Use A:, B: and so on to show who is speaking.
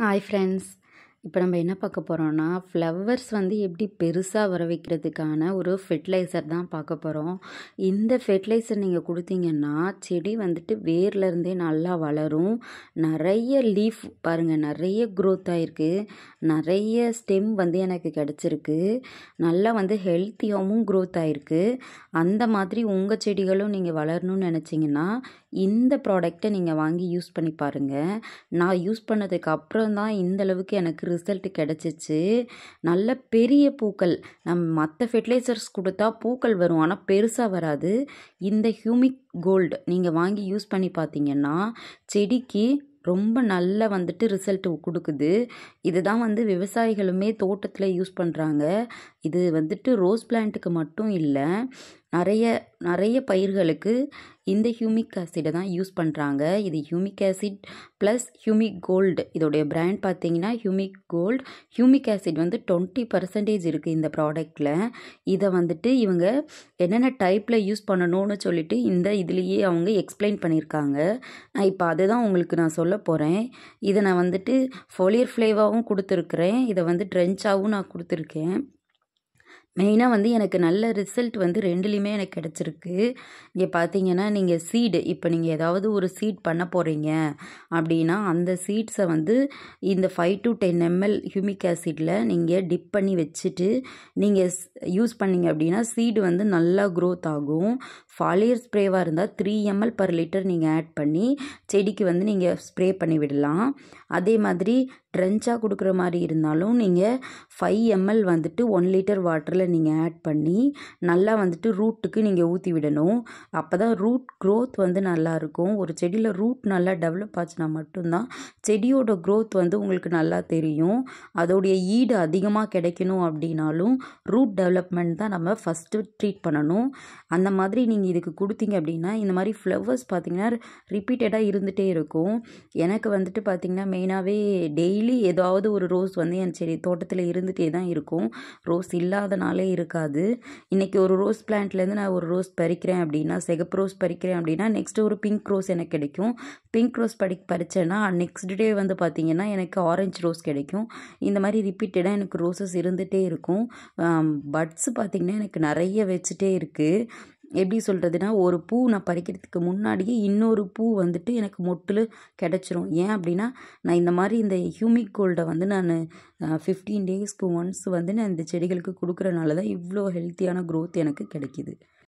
A: Hi friends, இப்போ நம்ம என்ன பார்க்க போகிறோம்னா ஃப்ளவர்ஸ் வந்து எப்படி பெருசாக வர வைக்கிறதுக்கான ஒரு ஃபெர்டிலைசர் தான் பார்க்க போகிறோம் இந்த ஃபெர்டிலைசர் நீங்கள் கொடுத்தீங்கன்னா செடி வந்துட்டு வேர்லேருந்தே நல்லா வளரும். நிறைய லீஃப் பாருங்கள் நிறைய க்ரோத் ஆகிருக்கு நிறைய ஸ்டெம் வந்து எனக்கு கிடச்சிருக்கு. நல்லா வந்து ஹெல்த்தியாகவும் க்ரோத் ஆகிருக்கு அந்த மாதிரி உங்கள் செடிகளும் நீங்கள் வளரணும்னு நினச்சிங்கன்னா இந்த ப்ராடக்டை நீங்கள் வாங்கி யூஸ் பண்ணி பாருங்கள் நான் யூஸ் பண்ணதுக்கு அப்புறம் தான் இந்தளவுக்கு எனக்கு ரிசல்ட் கிடச்சிச்சு. நல்ல பெரிய பூக்கள். நம் மற்ற ஃபெர்டிலைசர்ஸ் கொடுத்தா பூக்கள் வரும். ஆனால் பெருசாக வராது. இந்த ஹியூமிக் கோல்டு நீங்கள் வாங்கி யூஸ் பண்ணி பார்த்தீங்கன்னா செடிக்கு ரொம்ப நல்ல வந்துட்டு ரிசல்ட் கொடுக்குது. இதுதான் வந்து விவசாயிகளுமே தோட்டத்தில் யூஸ் பண்ணுறாங்க இது வந்துட்டு ரோஸ் பிளான்ட்டுக்கு மட்டும் இல்லை நிறைய நிறைய பயிர்களுக்கு இந்த ஹியூமிக் ஆசிடை தான் யூஸ் பண்ணுறாங்க இது humic acid plus humic gold. இதோடைய பிராண்ட் பார்த்தீங்கன்னா ஹியூமிக் கோல்டு. ஹியூமிக் ஆசிட் வந்து டுவெண்ட்டி பர்சன்டேஜ் இருக்குது இந்த ப்ராடக்டில். இதை வந்துட்டு இவங்க என்னென்ன டைப்பில் யூஸ் பண்ணணும்னு சொல்லிட்டு இந்த இதுலேயே அவங்க எக்ஸ்பிளைன் பண்ணியிருக்காங்க. நான் இப்போ அதுதான் உங்களுக்கு நான் சொல்ல போகிறேன் இதை நான் வந்துட்டு ஃபோலியர் ஃப்ளேவாகவும் கொடுத்துருக்குறேன். இதை வந்து ட்ரென்ச்சாகவும் நான் கொடுத்துருக்கேன். மெயினாக வந்து எனக்கு நல்ல ரிசல்ட் வந்து ரெண்டுலேயுமே எனக்கு கிடச்சிருக்கு. இங்கே பார்த்தீங்கன்னா நீங்கள் சீடு இப்போ நீங்கள் ஏதாவது ஒரு சீட் பண்ண போகிறீங்க அப்படின்னா அந்த சீட்ஸை வந்து இந்த five to ten ml humic ஆசிடில் நீங்கள் டிப் பண்ணி வச்சுட்டு நீங்கள் யூஸ் பண்ணிங்க அப்படின்னா சீடு வந்து நல்லா க்ரோத் ஆகும். ஃபாலியர் ஸ்ப்ரேவாக இருந்தால் த்ரீ எம்எல் பர் லிட்டர் நீங்கள் ஆட் பண்ணி செடிக்கு வந்து நீங்கள் ஸ்ப்ரே பண்ணி விடலாம். அதே மாதிரி ட்ரென்ச்சாக கொடுக்குற மாதிரி இருந்தாலும் நீங்கள் ஃபைவ் எம்எல் வந்துட்டு ஒன் லிட்டர் வாட்டரில் நீங்கள் ஆட் பண்ணி நல்லா வந்துட்டு ரூட்டுக்கு நீங்கள் ஊற்றி விடணும். அப்போ தான் ரூட் க்ரோத் வந்து நல்லாயிருக்கும் ஒரு செடியில் ரூட் நல்லா டெவலப் ஆச்சுன்னா மட்டும்தான் செடியோட க்ரோத் வந்து உங்களுக்கு நல்லா தெரியும். அதோடைய ஈடு அதிகமாக கிடைக்கணும் அப்படின்னாலும் ரூட் டெவலப்மெண்ட் தான் நம்ம ஃபஸ்ட்டு ட்ரீட் பண்ணணும். அந்த மாதிரி நீங்கள் இதுக்கு கொடுத்தீங்க அப்படின்னா இந்த மாதிரி ஃப்ளவர்ஸ் பார்த்திங்கன்னா ரிப்பீட்டடாக இருந்துகிட்டே இருக்கும். எனக்கு வந்துட்டு பார்த்திங்கன்னா மெயினாகவே டெய்லி ஏதாவது ஒரு ரோஸ் வந்து என் செடி தோட்டத்தில் இருந்துகிட்டே தான் இருக்கும். ரோஸ் இல்லாதனாலே இருக்காது. இன்றைக்கி ஒரு ரோஸ் பிளான்ட்லேருந்து நான் ஒரு ரோஸ் பறிக்கிறேன் அப்படின்னா சிகப்பு ரோஸ் பறிக்கிறேன் அப்படின்னா நெக்ஸ்ட்டு ஒரு பிங்க் ரோஸ் எனக்கு கிடைக்கும். பிங்க் ரோஸ் படி பறித்தேன்னா நெக்ஸ்ட் டே வந்து பார்த்திங்கன்னா எனக்கு ஆரஞ்சு ரோஸ் கிடைக்கும். இந்த மாதிரி ரிப்பீட்டடாக எனக்கு ரோசஸ் இருந்துகிட்டே இருக்கும். பட்ஸ் பார்த்திங்கன்னா எனக்கு நிறைய வச்சுட்டே இருக்குது எப்படி சொல்கிறதுனா ஒரு பூ நான் பறிக்கிறதுக்கு முன்னாடியே இன்னொரு பூ வந்துட்டு எனக்கு மொட்டில் கிடச்சிரும். ஏன் அப்படின்னா நான் இந்த மாதிரி இந்த ஹியூமிக் கோல்டை வந்து நான் ஃபிஃப்டீன் டேஸ்க்கு ஒன்ஸ் வந்து நான் இந்த செடிகளுக்கு கொடுக்குறனால தான் இவ்வளோ ஹெல்த்தியான க்ரோத் எனக்கு கிடைக்கிது.